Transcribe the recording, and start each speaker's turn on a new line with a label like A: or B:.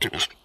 A: Goodness.